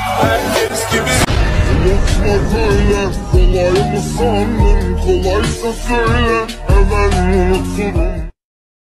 herkes gibi. Unutmak öyle kolay mı sandın kolaysa söyle. Hemen